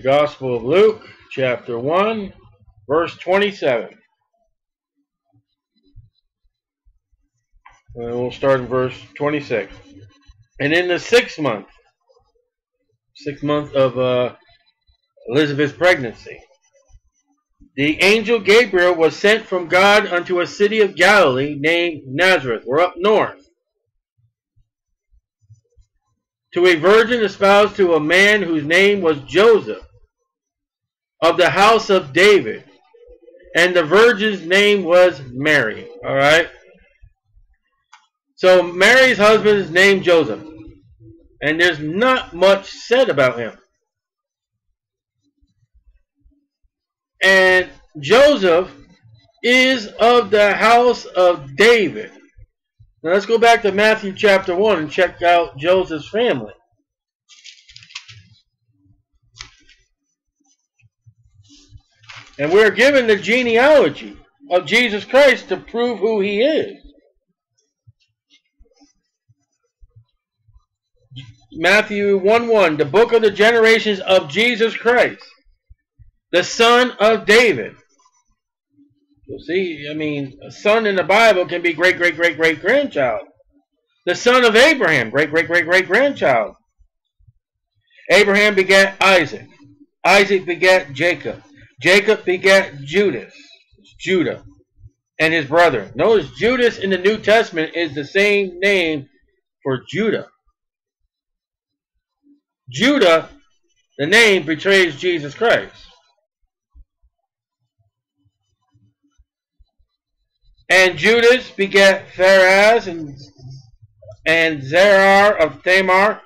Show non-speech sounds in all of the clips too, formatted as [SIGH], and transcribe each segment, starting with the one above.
The Gospel of Luke, chapter 1, verse 27. And we'll start in verse 26. And in the sixth month, sixth month of uh, Elizabeth's pregnancy, the angel Gabriel was sent from God unto a city of Galilee named Nazareth, or up north, to a virgin espoused to a man whose name was Joseph, of the house of David. And the virgin's name was Mary. All right. So Mary's husband is named Joseph. And there's not much said about him. And Joseph is of the house of David. Now let's go back to Matthew chapter 1 and check out Joseph's family. And we're given the genealogy of Jesus Christ to prove who he is. Matthew 1 1, the book of the generations of Jesus Christ, the son of David. You see, I mean, a son in the Bible can be great, great, great, great grandchild. The son of Abraham, great, great, great, great grandchild. Abraham begat Isaac. Isaac begat Jacob. Jacob begat Judas, Judah, and his brother. Notice Judas in the New Testament is the same name for Judah. Judah, the name betrays Jesus Christ. And Judas begat Phares and, and Zerah of Tamar.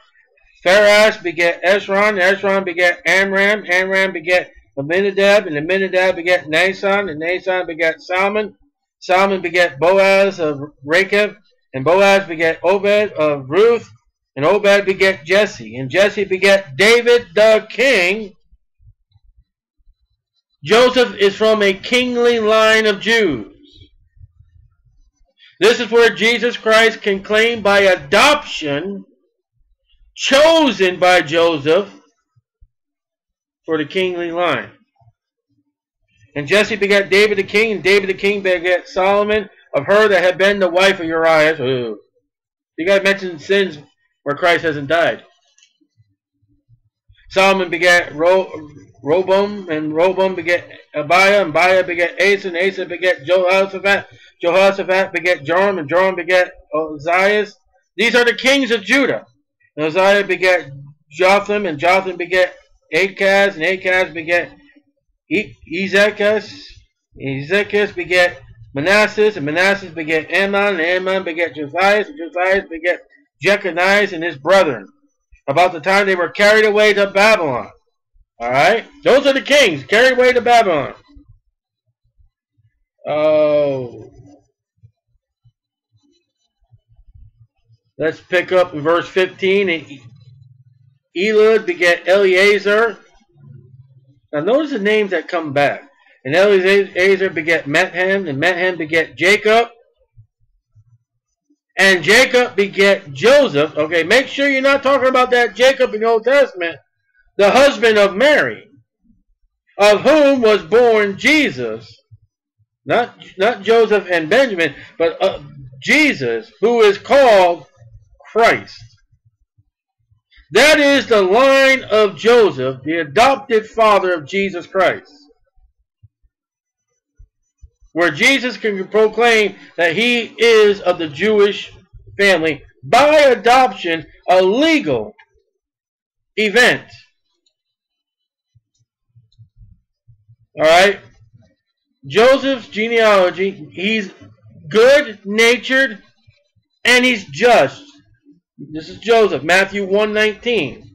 Phares begat Esrom. Esrom begat Amram. Amram begat Amminadab. And Amminadab begat Nason. And Nason begat Salmon. Salmon begat Boaz of Rachab. And Boaz begat Obed of Ruth. And Obed begat Jesse. And Jesse begat David the king. Joseph is from a kingly line of Jews. This is where Jesus Christ can claim by adoption, chosen by Joseph for the kingly line. And Jesse begat David the king, and David the king begat Solomon of her that had been the wife of Uriah. Ooh. You got to mention sins where Christ hasn't died. Solomon begat Ro Roboam, and Roboam begat Abia, and Abia begat Asa, and Asa begat Jehoshaphat, Jehoshaphat begat Joram, and Joram begat Ozias. These are the kings of Judah. And Uzziah begat Jotham, and Jotham begat Achaz, and Achaz begat Ezekias. Ezekias begat Manasseh, and Manasseh begat Amon, and Amon begat Josias, and Josias begat Jeconiah and his brethren. About the time they were carried away to Babylon. Alright? Those are the kings carried away to Babylon. Oh. Let's pick up in verse 15. Eliud begat Eleazar. Now notice the names that come back. And Eleazar begat Matthan, and Matthan begat Jacob. And Jacob begat Joseph. Okay, make sure you're not talking about that Jacob in the Old Testament, the husband of Mary, of whom was born Jesus. Not, not Joseph and Benjamin, but uh, Jesus, who is called Christ. That is the line of Joseph, the adopted father of Jesus Christ. Where Jesus can proclaim that he is of the Jewish family by adoption, a legal event. Alright? Joseph's genealogy, he's good natured and he's just. This is Joseph, Matthew 1:19.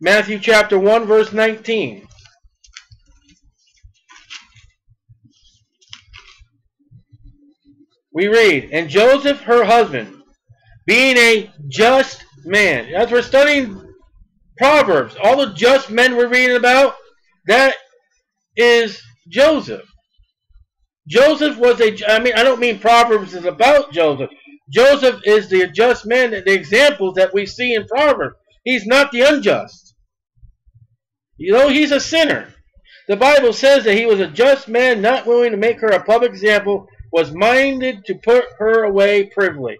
Matthew chapter 1 verse 19. We read, and Joseph her husband, being a just man. As we're studying Proverbs, all the just men we're reading about, that is Joseph. Joseph was a, I mean, I don't mean Proverbs is about Joseph. Joseph is the just man, the examples that we see in Proverbs. He's not the unjust. You know, he's a sinner. The Bible says that he was a just man, not willing to make her a public example, was minded to put her away privily.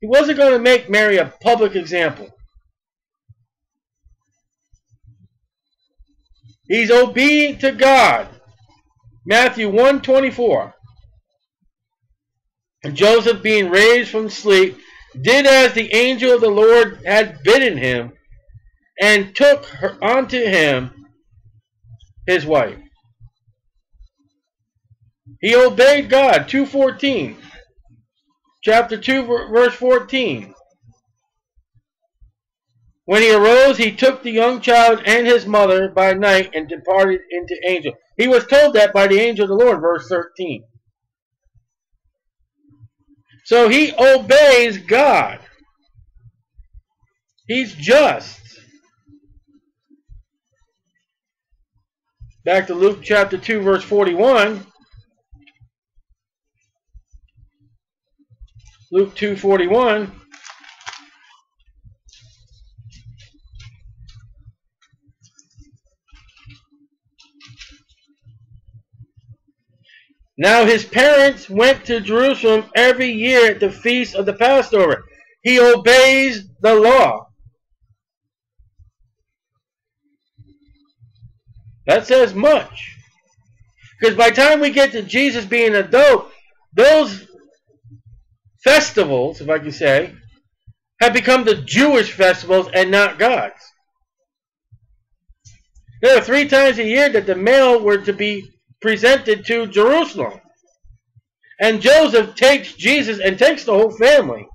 He wasn't going to make Mary a public example. He's obedient to God. Matthew 1:24. Joseph, being raised from sleep, did as the Egypt of the Lord had bidden him, and took her unto him his wife. He obeyed God. 2.14. Chapter 2, verse 14. When he arose, he took the young child and his mother by night and departed into angel. He was told that by the angel of the Lord, verse 13. So he obeys God. He's just. Back to Luke chapter 2, verse 41. Luke 2.41. Now his parents went to Jerusalem every year at the feast of the Passover. He obeys the law. That says much. Because by the time we get to Jesus being an adult, those festivals, if I can say, have become the Jewish festivals and not God's. There are three times a year that the male were to be presented to Jerusalem. And Joseph takes Jesus and takes the whole family.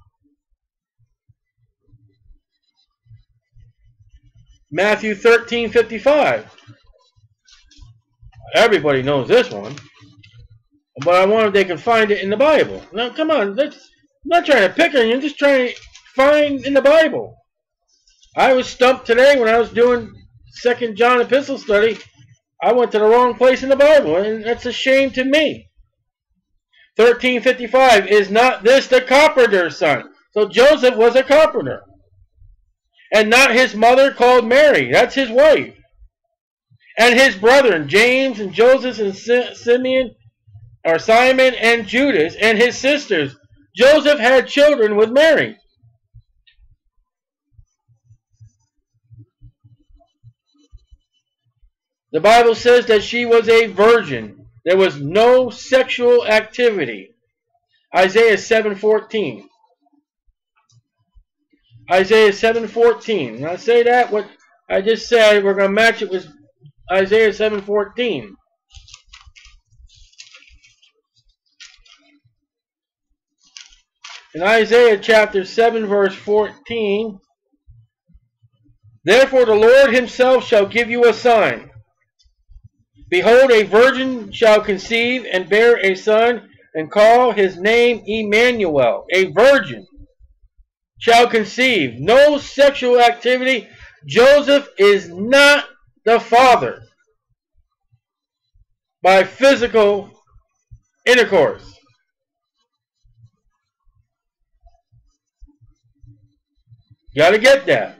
Matthew 13, 55. Everybody knows this one. But I wonder if they can find it in the Bible. Now, come on. Let's, I'm not trying to pick on you. I'm just trying to find in the Bible. I was stumped today when I was doing Second John epistle study I went to the wrong place in the Bible, and that's a shame to me. 1355, is not this the carpenter's son? So Joseph was a carpenter. And not his mother called Mary. That's his wife. And his brethren, James and Joseph and Simeon, or Simon and Judas, and his sisters. Joseph had children with Mary. The Bible says that she was a virgin. There was no sexual activity. Isaiah 7:14. Isaiah 7:14. When I say that, what I just said, we're going to match it with Isaiah 7:14. In Isaiah chapter 7 verse 14, Therefore the Lord himself shall give you a sign. Behold, a virgin shall conceive and bear a son, and call his name Emmanuel. A virgin shall conceive. No sexual activity. Joseph is not the father by physical intercourse. Got to get that.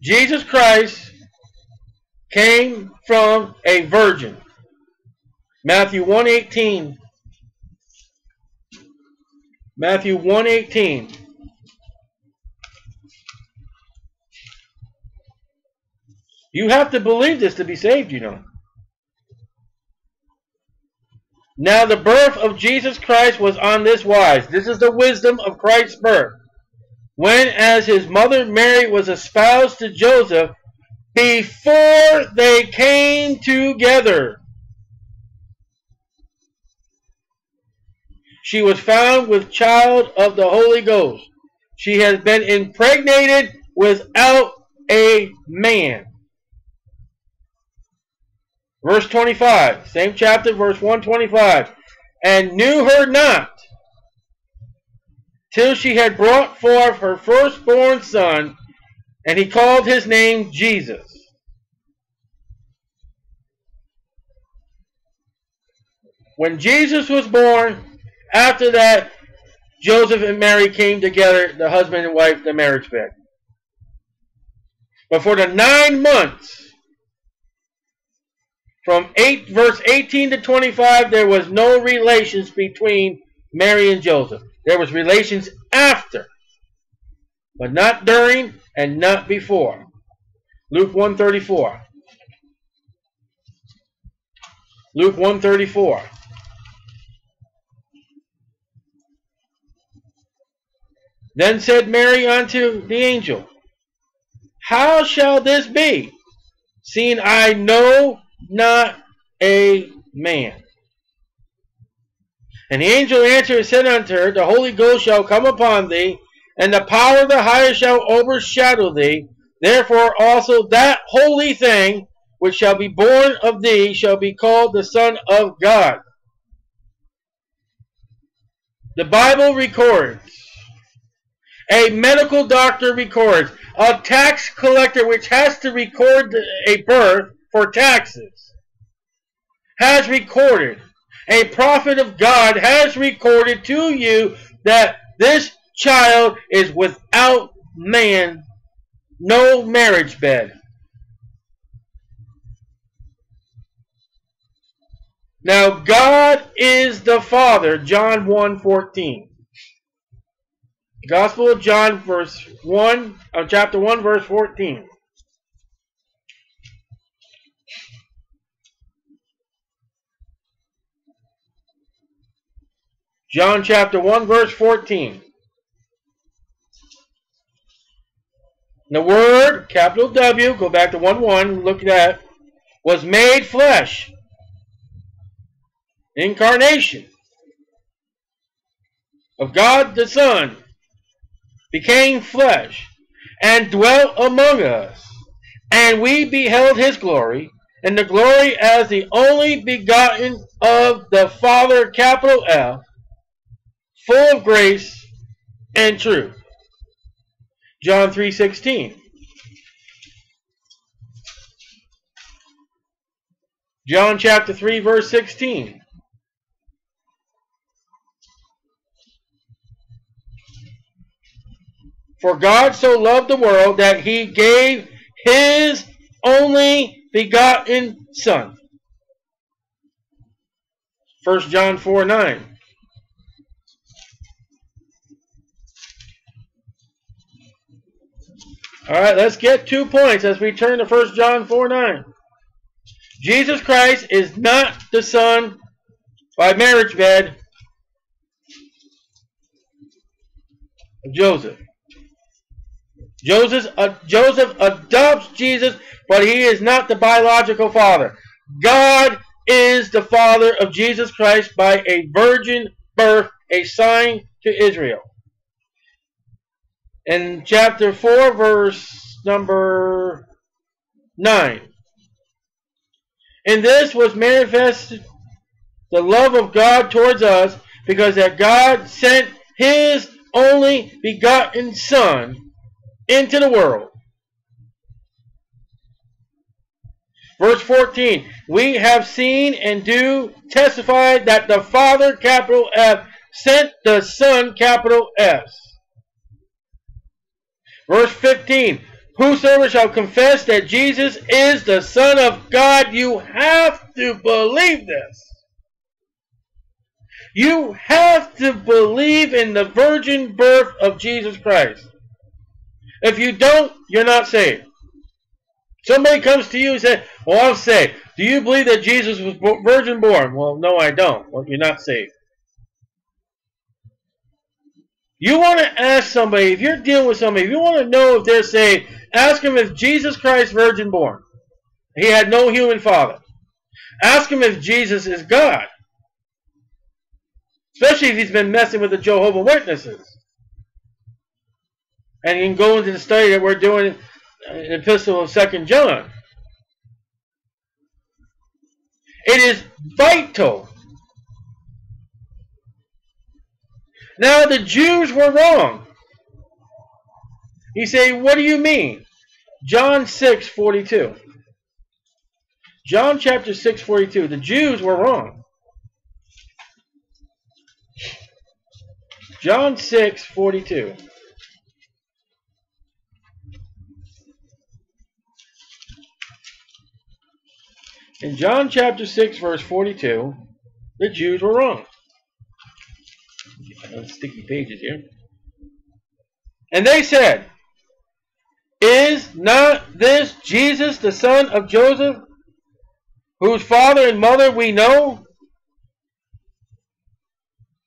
Jesus Christ came from a virgin. Matthew 118. Matthew 118. You have to believe this to be saved, you know. Now the birth of Jesus Christ was on this wise. This is the wisdom of Christ's birth. When as his mother Mary was espoused to Joseph, before they came together. She was found with child of the Holy Ghost. She has been impregnated without a man. Verse 25, same chapter, verse 125. And knew her not till she had brought forth her firstborn son, and he called his name Jesus. When Jesus was born, after that, Joseph and Mary came together, the husband and wife, the marriage bed. But for the nine months, from 8 verse 18 to 25, there was no relations between Mary and Joseph. There was relations after, but not during and not before. Luke 134. Luke 134. Then said Mary unto the angel, How shall this be, seeing I know not a man? And the angel answered and said unto her, The Holy Ghost shall come upon thee, and the power of the highest shall overshadow thee. Therefore also that holy thing which shall be born of thee shall be called the Son of God. The Bible records, a medical doctor records, a tax collector which has to record a birth for taxes has recorded, a prophet of God has recorded to you that this child is without man, no marriage bed. Now God is the Father, John 1 14. Gospel of John, verse 1, uh, chapter 1, verse 14. John chapter 1, verse 14. The Word, capital W, go back to 1 1, look at that, was made flesh. Incarnation of God the Son became flesh and dwelt among us. And we beheld his glory, and the glory as the only begotten of the Father, capital F, full of grace and truth. John 3:16. John chapter 3 verse 16. For God so loved the world that he gave his only begotten Son. 1 John 4 9. All right, let's get two points as we turn to 1 John 4 9. Jesus Christ is not the Son by marriage bed of Joseph. Joseph, uh, Joseph adopts Jesus, but he is not the biological father. God is the father of Jesus Christ by a virgin birth, a sign to Israel. In chapter 4, verse number 9. In this was manifested the love of God towards us, because that God sent his only begotten Son into the world. Verse 14, we have seen and do testify that the Father, capital F, sent the Son, capital S. Verse 15, whosoever shall confess that Jesus is the Son of God, you have to believe this. You have to believe in the virgin birth of Jesus Christ. If you don't, you're not saved. Somebody comes to you and says, Well, I'm saved. Do you believe that Jesus was virgin born? Well, no, I don't. Well, you're not saved. You want to ask somebody, if you're dealing with somebody, if you want to know if they're saved, ask them if Jesus Christ virgin born. He had no human father. Ask him if Jesus is God. Especially if he's been messing with the Jehovah Witnesses. And you can go into the study that we're doing in the epistle of Second John. It is vital. Now the Jews were wrong. You say, what do you mean? John 6, 42. John chapter 6, 42. The Jews were wrong. John 6, 42. In John chapter 6, verse 42, the Jews were wrong. Sticky pages here. And they said, Is not this Jesus the son of Joseph, whose father and mother we know?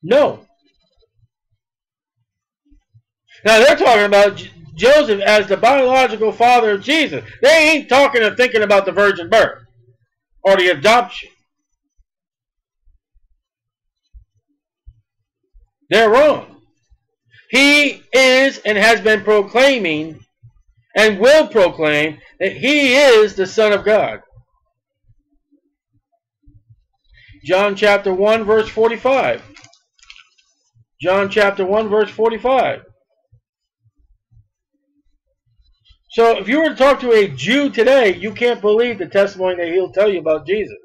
No. Now they're talking about Joseph as the biological father of Jesus. They ain't talking or thinking about the virgin birth or the adoption. They're wrong. He is and has been proclaiming and will proclaim that he is the Son of God. John chapter 1 verse 45. John chapter 1 verse 45. So if you were to talk to a Jew today, you can't believe the testimony that he'll tell you about Jesus.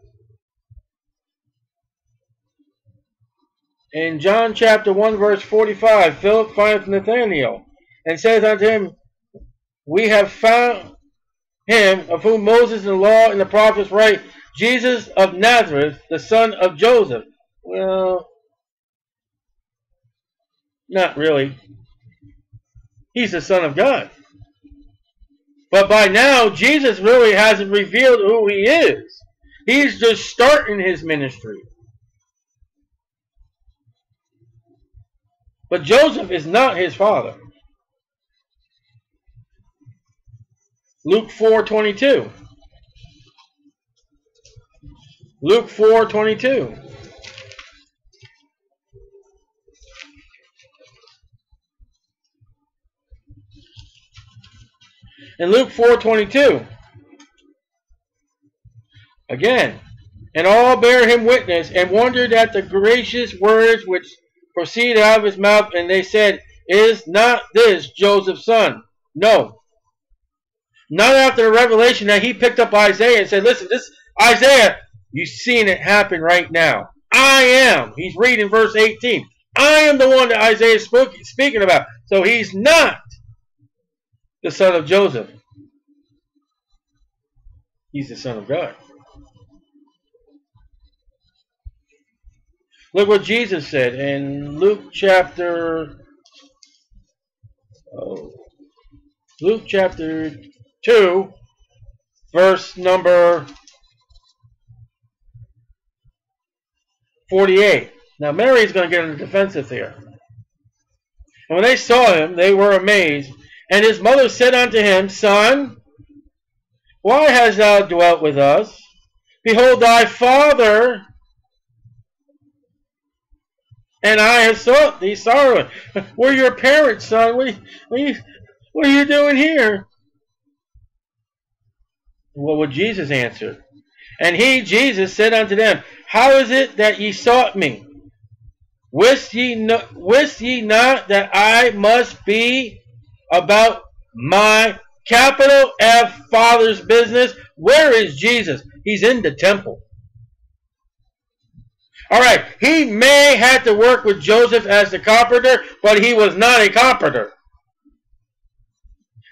In John chapter 1 verse 45, Philip findeth Nathanael and says unto him, We have found him of whom Moses and the law and the prophets write, Jesus of Nazareth, the son of Joseph. Well, not really. He's the son of God. But by now, Jesus really hasn't revealed who he is. He's just starting his ministry. But Joseph is not his father. Luke 4:22. Luke 4:22. in Luke 4.22. Again, and all bear him witness, and wondered at the gracious words which proceeded out of his mouth, and they said, Is not this Joseph's son? No. Not after the revelation that he picked up Isaiah and said, Listen, this Isaiah, you've seen it happen right now. I am. He's reading verse 18. I am the one that Isaiah is speaking about. So he's not the son of Joseph. He's the son of God. Look what Jesus said in Luke chapter oh, Luke chapter 2 verse number 48. Now Mary is going to get on the defensive here. And when they saw him, they were amazed. And his mother said unto him, Son, why hast thou dwelt with us? Behold, thy father and I have sought thee sorrowing. [LAUGHS] We're your parents, son. What, what, what are you doing here? What would Jesus answer? And he, Jesus, said unto them, How is it that ye sought me? Wist ye, no, wist ye not that I must be about my capital F Father's business? Where is Jesus? He's in the temple. All right, he may have to work with Joseph as the carpenter, but he was not a carpenter.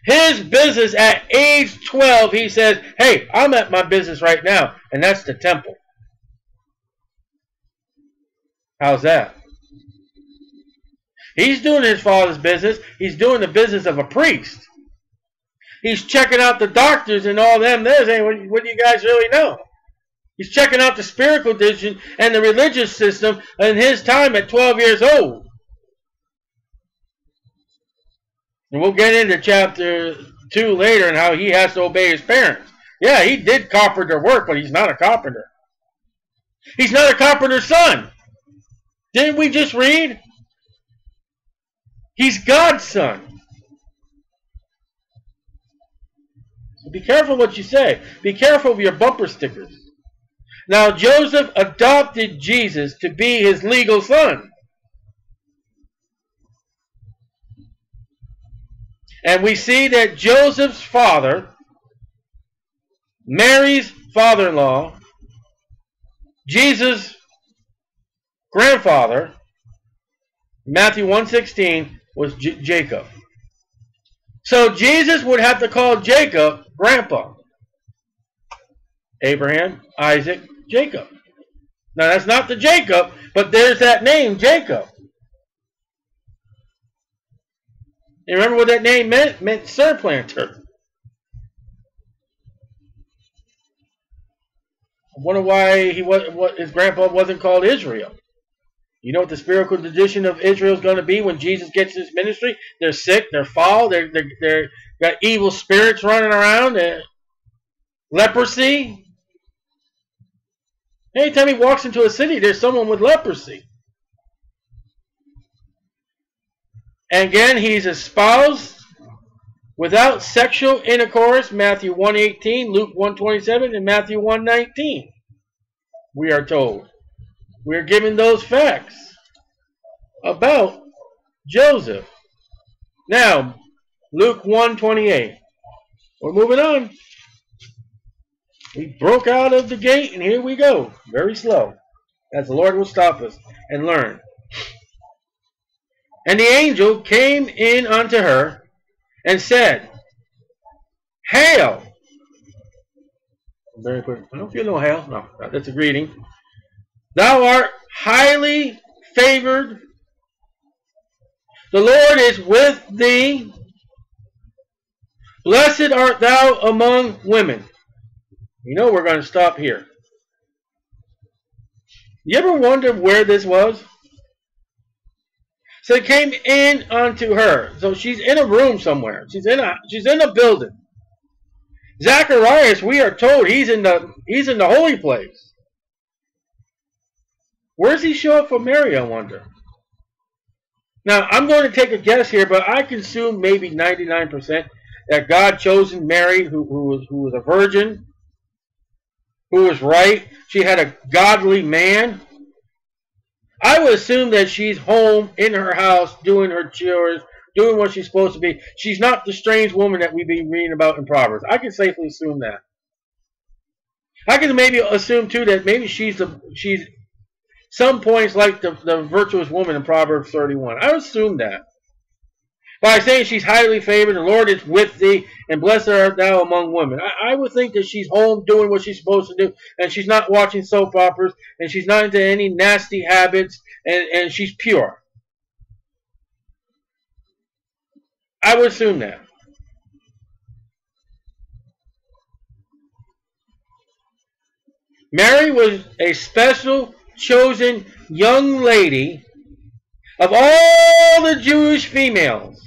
His business at age 12, he says, hey, I'm at my business right now, and that's the temple. How's that? He's doing his father's business. He's doing the business of a priest. He's checking out the doctors and all them. They're what, what do you guys really know? He's checking out the spiritual tradition and the religious system in his time at 12 years old. And we'll get into chapter 2 later and how he has to obey his parents. Yeah, he did carpenter work, but he's not a carpenter. He's not a carpenter's son. Didn't we just read? He's God's son. So be careful what you say. Be careful of your bumper stickers. Now Joseph adopted Jesus to be his legal son. And we see that Joseph's father, Mary's father-in-law, Jesus' grandfather, Matthew 1.16, was J Jacob. So Jesus would have to call Jacob grandpa. Abraham, Isaac, Jacob. Now that's not the Jacob, but there's that name, Jacob. You remember what that name meant? It meant surplanter. I wonder why he was what his grandpa wasn't called Israel. You know what the spiritual tradition of Israel is going to be when Jesus gets his ministry? They're sick, they're foul, they're they're, they're got evil spirits running around, leprosy. Anytime he walks into a city, there's someone with leprosy. And again, he's espoused without sexual intercourse, Matthew 1.18, Luke 1.27, and Matthew 1.19. We are told. We are given those facts about Joseph. Now, Luke 1.28. We're moving on. We broke out of the gate, and here we go. Very slow. As the Lord will stop us and learn. And the angel came in unto her and said, Hail! Very quick. I don't feel no hail. No, that's a greeting. Thou art highly favored. The Lord is with thee. Blessed art thou among women. You know we're going to stop here. You ever wonder where this was? So it came in unto her. So she's in a room somewhere. She's in a she's in a building. Zacharias, we are told he's in the he's in the holy place. Where's he show up for Mary, I wonder? Now, I'm going to take a guess here, but I can assume maybe 99% that God chosen Mary, who, who, was, who was a virgin, who was right. She had a godly man I would assume that she's home in her house doing her chores, doing what she's supposed to be. She's not the strange woman that we've been reading about in Proverbs. I can safely assume that. I can maybe assume too that maybe she's the she's some points like the, the virtuous woman in Proverbs 31. I assume that. By saying she's highly favored, the Lord is with thee, and blessed art thou among women. I, I, would think that she's home doing what she's supposed to do, and she's not watching soap operas, and she's not into any nasty habits, and, and she's pure. I would assume that. Mary was a special, chosen young lady of all the Jewish females.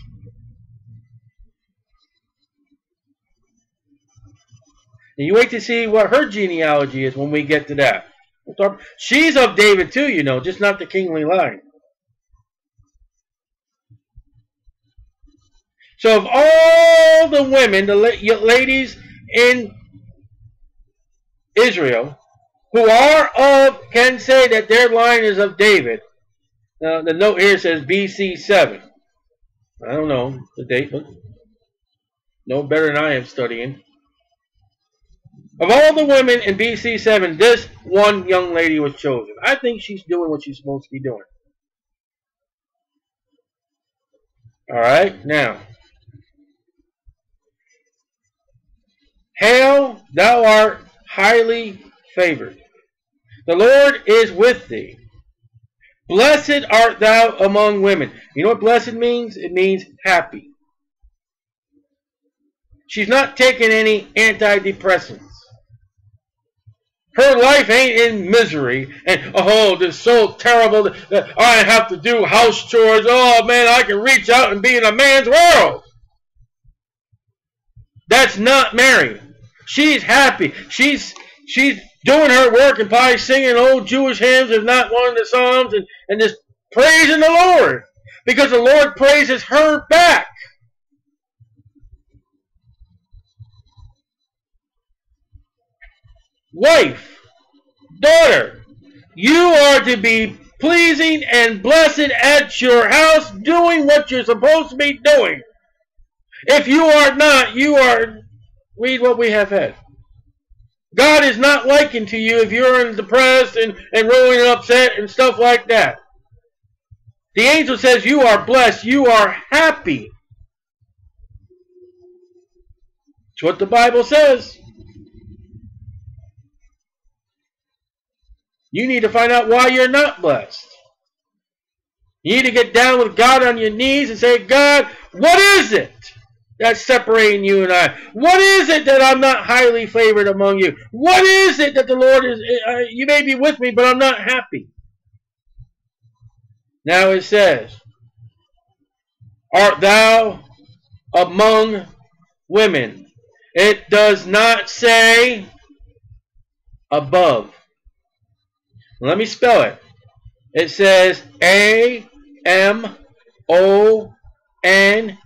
And you wait to see what her genealogy is when we get to that. She's of David too, you know, just not the kingly line. So of all the women, the ladies in Israel, who are of, can say that their line is of David. Now, the note here says BC 7. I don't know the date, but no better than I am studying. Of all the women in BC 7, this one young lady was chosen. I think she's doing what she's supposed to be doing. Alright, now. Hail, thou art highly favored. The Lord is with thee. Blessed art thou among women. You know what blessed means? It means happy. She's not taking any antidepressants. Her life ain't in misery and oh, this is so terrible that I have to do house chores. Oh man, I can reach out and be in a man's world. That's not Mary. She's happy. She's she's doing her work and probably singing old Jewish hymns, if not one of the Psalms, and, and just praising the Lord. Because the Lord praises her back. Wife, daughter, you are to be pleasing and blessed at your house, doing what you're supposed to be doing. If you are not, you are, read what we have had. God is not likened to you if you're depressed and, and really upset and stuff like that. The angel says you are blessed, you are happy. It's what the Bible says. You need to find out why you're not blessed. You need to get down with God on your knees and say, God, what is it that's separating you and I? What is it that I'm not highly favored among you? What is it that the Lord is, uh, you may be with me, but I'm not happy? Now it says, Art thou among women? It does not say above. Let me spell it. It says A M O N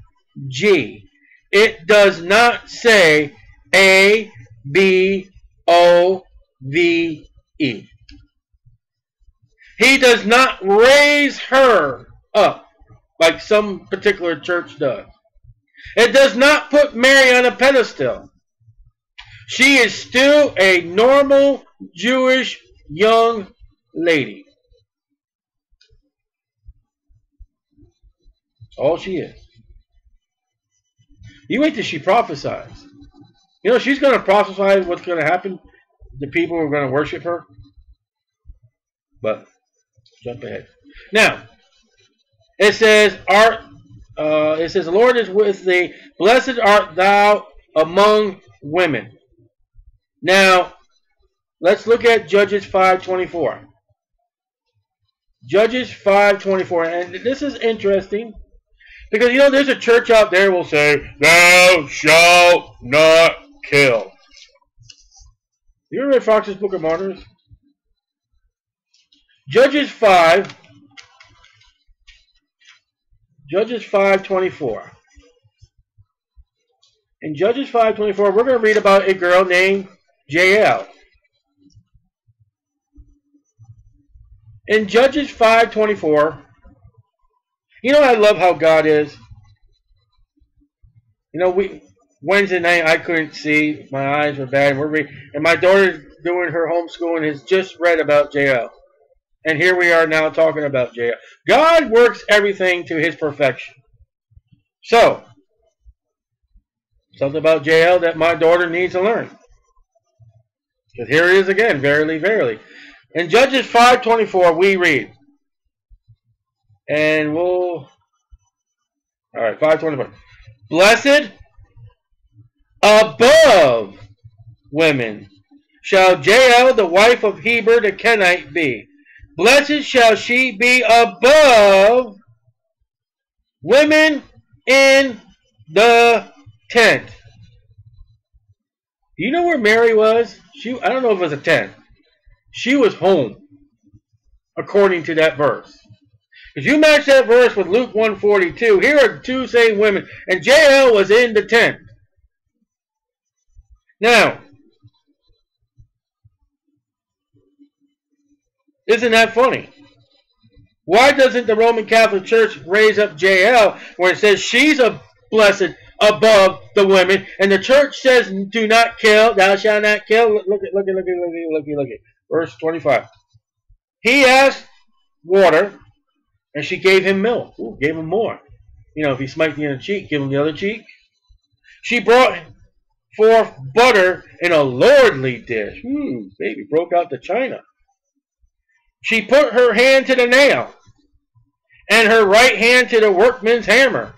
G. It does not say A B O V E. He does not raise her up like some particular church does. It does not put Mary on a pedestal. She is still a normal Jewish young lady. All she is. You wait till she prophesies. You know, she's going to prophesy what's going to happen. The people are going to worship her. But, jump ahead. Now, it says, art, uh, it says, the Lord is with thee. Blessed art thou among women. Now, let's look at Judges 5.24. Judges 5.24. And this is interesting. Because, you know, there's a church out there will say, Thou shalt not kill. You ever read Fox's Book of Martyrs? Judges 5, Judges 5.24. In Judges 5.24, we're going to read about a girl named Jael. In Judges 5.24, you know I love how God is? You know, we Wednesday night I couldn't see. My eyes were bad. And, we're re and my daughter's doing her homeschooling and has just read about Jael. And here we are now talking about Jael. God works everything to his perfection. So, something about Jael that my daughter needs to learn. Because here it is again, verily, verily. In Judges 5.24 we read, and we'll, alright, 5.24. Blessed above women shall Jael, the wife of Heber the Kenite, be. Blessed shall she be above women in the tent. You know where Mary was? She I don't know if it was a tent. She was home, according to that verse. If you match that verse with Luke 142, here are two same women, and Jael was in the tent. Now, Isn't that funny? Why doesn't the Roman Catholic Church raise up Jael where it says she's a blessed above the women, and the church says, "Do not kill, thou shalt not kill." Look at, look at, look at, look at, look at, look at. Verse twenty-five. He asked water, and she gave him milk. Ooh, gave him more. You know, if he smite the other cheek, give him the other cheek. She brought forth butter in a lordly dish. Ooh, baby broke out the china. She put her hand to the nail, and her right hand to the workman's hammer.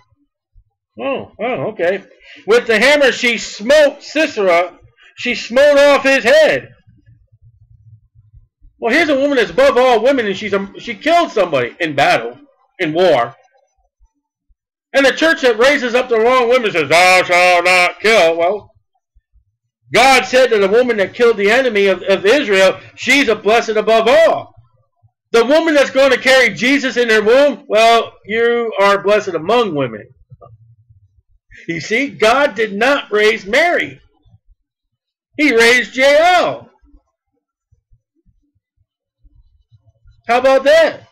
Oh, oh, okay. With the hammer she smote Sisera. She smote off his head. Well, here's a woman that's above all women, and she's a, she killed somebody in battle, in war. And the church that raises up the wrong women says, Thou shalt not kill. Well, God said to the woman that killed the enemy of, of Israel, She's a blessed above all. The woman that's going to carry Jesus in her womb, well, you are blessed among women. You see, God did not raise Mary. He raised Jael. How about that?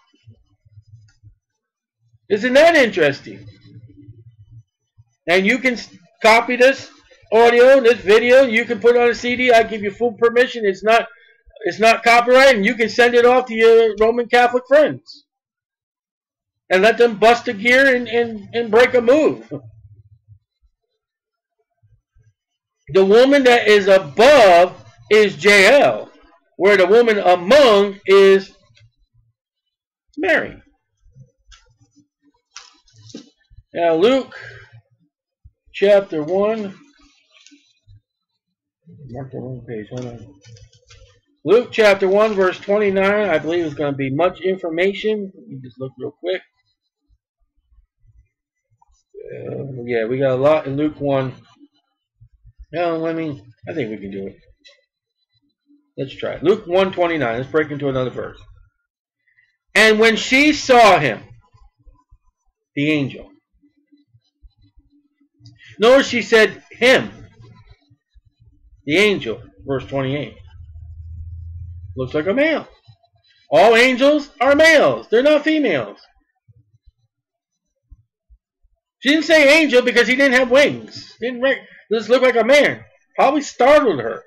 Isn't that interesting? And you can copy this audio, this video, you can put on a CD. I give you full permission. It's not it's not copyright, and you can send it off to your Roman Catholic friends. And let them bust a gear and, and, and break a move. The woman that is above is Jael. where the woman among is Mary. Now, Luke chapter 1. Mark the wrong page. Hold on. Luke chapter 1, verse 29. I believe is going to be much information. Let me just look real quick. Uh, yeah, we got a lot in Luke 1. No, I mean, I think we can do it. Let's try it. Luke 1.29. Let's break into another verse. And when she saw him, the angel. Notice she said him, the angel, verse 28. Looks like a male. All angels are males. They're not females. She didn't say angel because he didn't have wings. Didn't just look like a man. Probably startled her.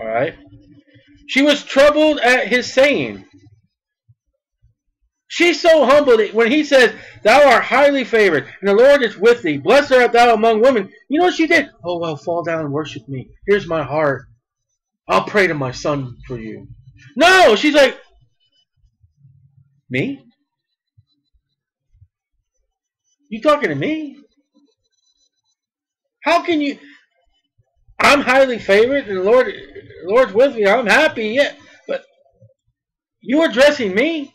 Alright. She was troubled at his saying. She's so humbled when he says, Thou art highly favored, and the Lord is with thee, blessed art thou among women. You know what she did? Oh, well, fall down and worship me. Here's my heart. I'll pray to my son for you. No, she's like, Me? You talking to me? How can you? I'm highly favored, and the Lord, Lord's with me. I'm happy, yeah. But you're addressing me?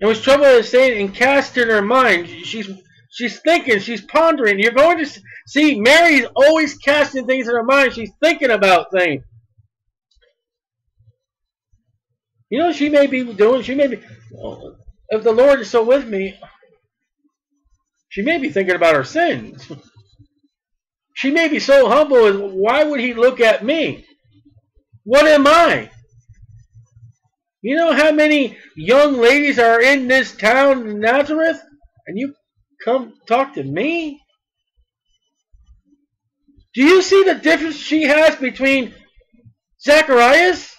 It was trouble in saying and cast in her mind. She's she's thinking, she's pondering. You're going to see Mary's always casting things in her mind. She's thinking about things. You know, she may be doing. She may be. Oh, if the Lord is so with me, she may be thinking about her sins. She may be so humble as why would he look at me? What am I? You know how many young ladies are in this town, Nazareth? And you come talk to me? Do you see the difference she has between Zacharias?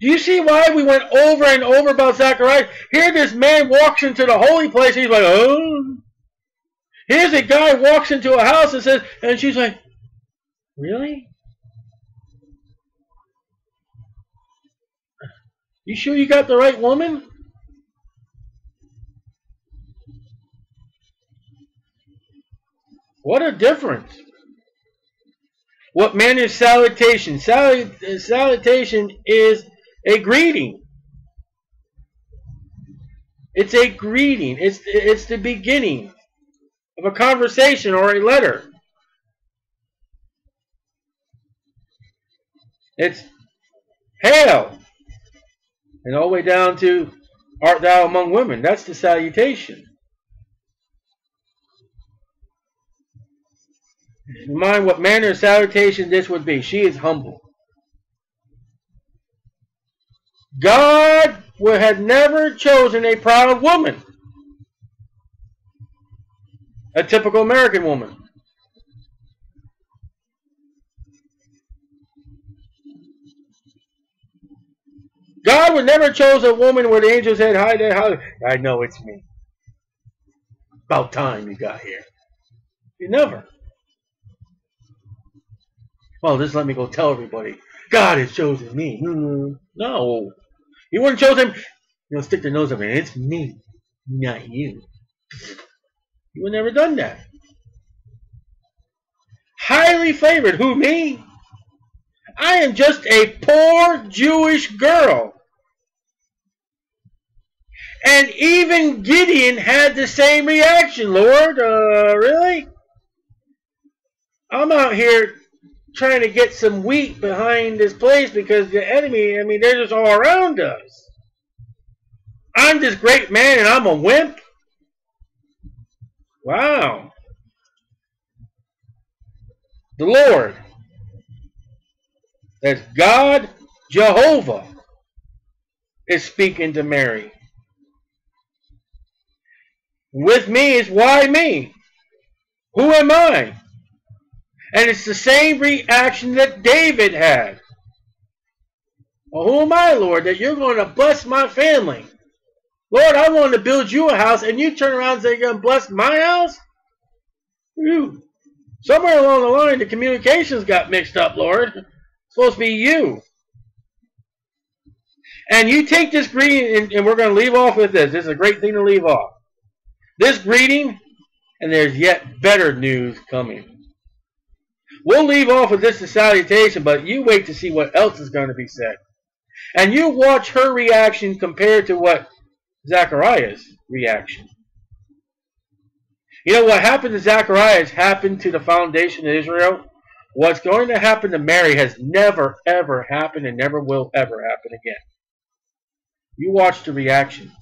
Do you see why we went over and over about Zacharias? Here this man walks into the holy place. He's like, oh. Here's a guy walks into a house and says, and she's like, really? You sure you got the right woman? What a difference. What man is salutation? salutation is a greeting. It's a greeting. It's, it's the beginning of a conversation or a letter. It's hail. And all the way down to art thou among women. That's the salutation. Mind what manner of salutation this would be. She is humble. God would have never chosen a proud woman. A typical American woman. God would never chose a woman where the angels said, Hi there, hi. I know it's me. About time you got here. You never. Well, just let me go tell everybody. God has chosen me. No. Wouldn't choose him. You know, stick their nose up in It's me, not you. You would never done that. Highly favored. Who, me? I am just a poor Jewish girl. And even Gideon had the same reaction, Lord. Uh, really? I'm out here trying to get some wheat behind this place because the enemy, I mean, they're just all around us. I'm this great man and I'm a wimp. Wow. The Lord. That's God Jehovah is speaking to Mary. With me is why me? Who am I? And it's the same reaction that David had. Well, who am I, Lord, that you're going to bless my family? Lord, I wanted to build you a house, and you turn around and say you're going to bless my house? You. Somewhere along the line, the communications got mixed up, Lord. It's supposed to be you. And you take this greeting, and, and we're going to leave off with this. This is a great thing to leave off. This greeting, and there's yet better news coming. We'll leave off with this salutation, but you wait to see what else is going to be said. And you watch her reaction compared to what Zachariah's reaction. You know what happened to Zacharias happened to the foundation of Israel? What's going to happen to Mary has never, ever happened and never will ever happen again. You watch the reactions.